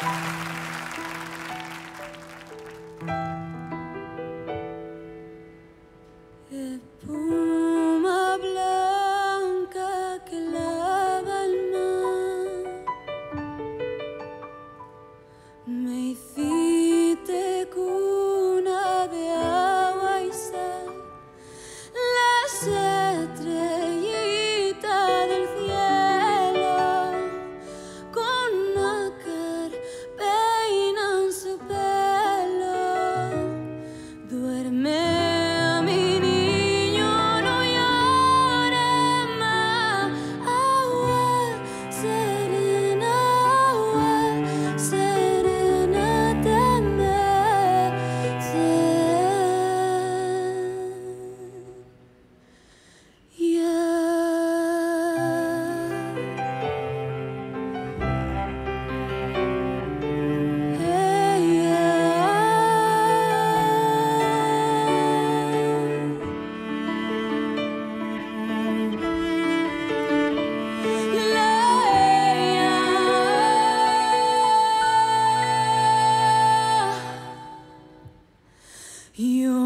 Thank you. You